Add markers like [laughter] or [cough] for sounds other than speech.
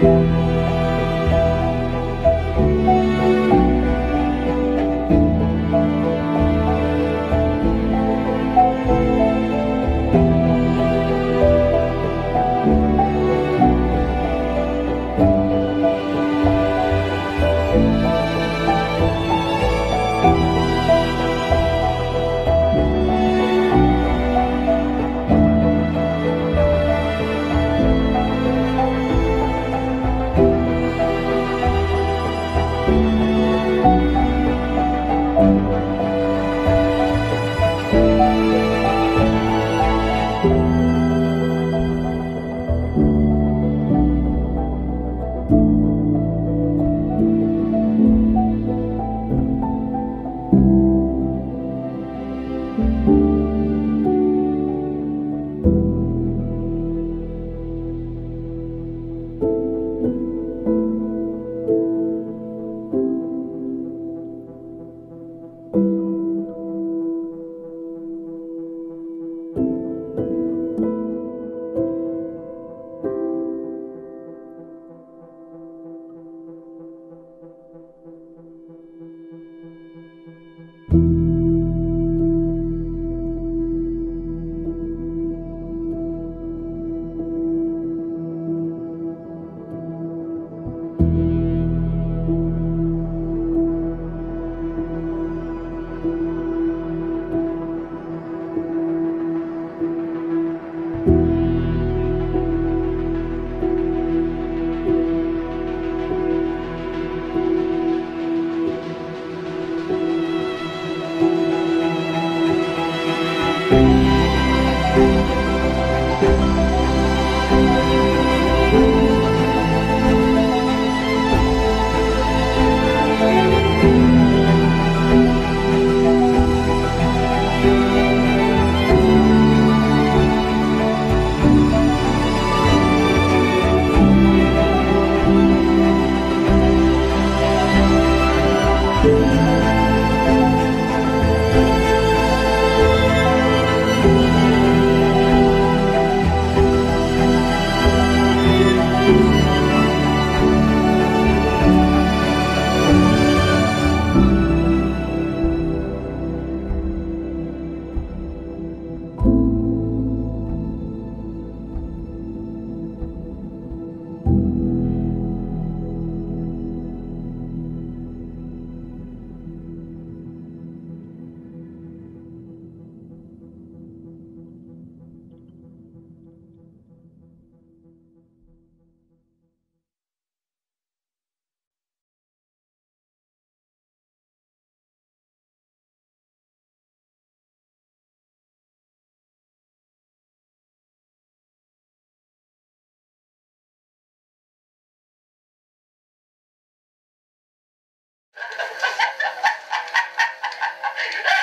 Thank Hey! [laughs]